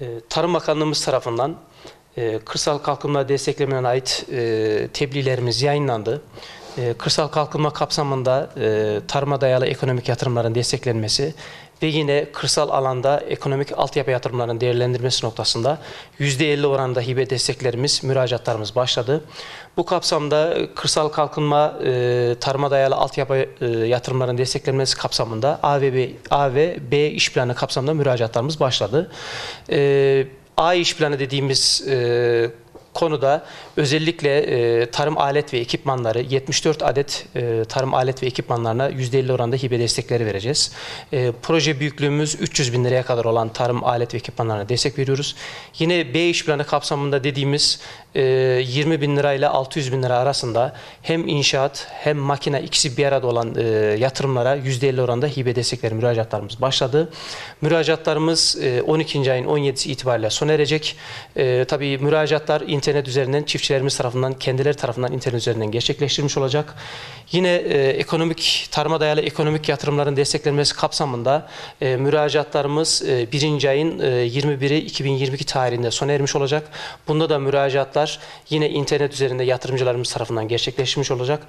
E, Tarım Bakanlığımız tarafından e, kırsal kalkınma desteklemeye ait e, tebliğlerimiz yayınlandı. E, Kırsal kalkınma kapsamında e, tarıma dayalı ekonomik yatırımların desteklenmesi ve yine kırsal alanda ekonomik altyapı yatırımlarının değerlendirilmesi noktasında %50 oranında hibe desteklerimiz, müracaatlarımız başladı. Bu kapsamda kırsal kalkınma e, tarıma dayalı altyapı e, yatırımların desteklenmesi kapsamında A ve B, A ve B iş planı kapsamında müracaatlarımız başladı. E, A iş planı dediğimiz e, konuda özellikle e, tarım alet ve ekipmanları 74 adet e, tarım alet ve ekipmanlarına %50 oranda hibe destekleri vereceğiz. E, proje büyüklüğümüz 300 bin liraya kadar olan tarım alet ve ekipmanlarına destek veriyoruz. Yine B iş planı kapsamında dediğimiz e, 20 bin lirayla 600 bin lira arasında hem inşaat hem makine ikisi bir arada olan e, yatırımlara %50 oranda hibe destekleri müracaatlarımız başladı. Müracaatlarımız e, 12. ayın 17'si itibariyle sona erecek. E, tabii müracaatlar internet üzerinden çiftçilerimiz tarafından kendileri tarafından internet üzerinden gerçekleştirilmiş olacak. Yine e, ekonomik tarıma dayalı ekonomik yatırımların desteklenmesi kapsamında e, müracaatlarımız e, 1. ayın e, 21'i 2022 tarihinde sona ermiş olacak. Bunda da müracaatlar yine internet üzerinde yatırımcılarımız tarafından gerçekleşmiş olacak.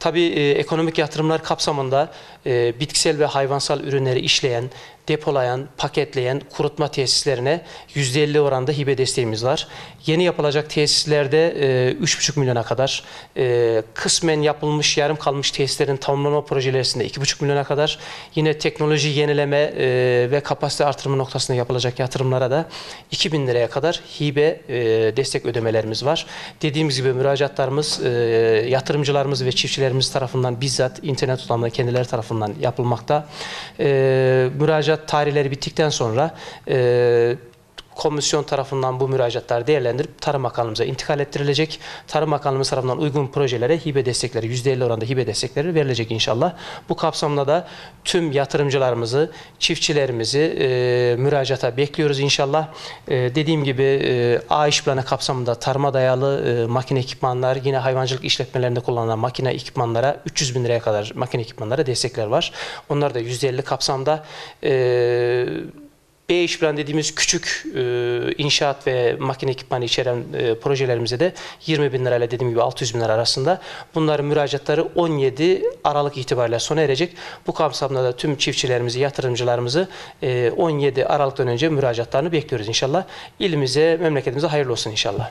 Tabii e, ekonomik yatırımlar kapsamında e, bitkisel ve hayvansal ürünleri işleyen, depolayan, paketleyen kurutma tesislerine %50 oranda hibe desteğimiz var. Yeni yapılacak tesislerde e, 3,5 milyona kadar, e, kısmen yapılmış yarım kalmış tesislerin tamamlama projelerinde 2,5 milyona kadar, yine teknoloji yenileme e, ve kapasite artırımı noktasında yapılacak yatırımlara da 2000 liraya kadar hibe e, destek ödemelerimiz var. Dediğimiz gibi müracaatlarımız yatırımcılarımız ve çiftçilerimiz tarafından bizzat internet ortamında kendileri tarafından yapılmakta. E, tarihleri bittikten sonra e, komisyon tarafından bu müracaatlar değerlendirip Tarım Bakanlığımıza intikal ettirilecek. Tarım Bakanlığımız tarafından uygun projelere hibe destekleri, %50 oranda hibe destekleri verilecek inşallah. Bu kapsamda da tüm yatırımcılarımızı, çiftçilerimizi e, müracaata bekliyoruz inşallah. E, dediğim gibi e, A iş planı kapsamında tarıma dayalı e, makine ekipmanlar, yine hayvancılık işletmelerinde kullanılan makine ekipmanlara 300 bin liraya kadar makine ekipmanlara destekler var. Onlar da %50 kapsamda e, B iş plan dediğimiz küçük e, inşaat ve makine ekipmanı içeren e, projelerimize de 20 bin lirayla dediğim gibi 600 bin lira arasında bunların müracaatları 17 Aralık itibariyle sona erecek. Bu kapsamda da tüm çiftçilerimizi, yatırımcılarımızı e, 17 Aralık'tan önce müracaatlarını bekliyoruz inşallah. İlimize, memleketimize hayırlı olsun inşallah.